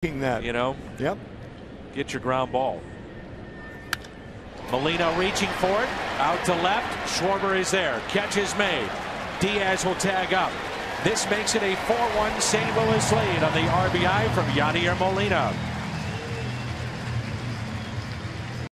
that. You know, Yep. get your ground ball. Molina reaching for it. Out to left. Schwarber is there. Catch is made. Diaz will tag up. This makes it a 4-1 St. Louis lead on the RBI from Yadier Molina.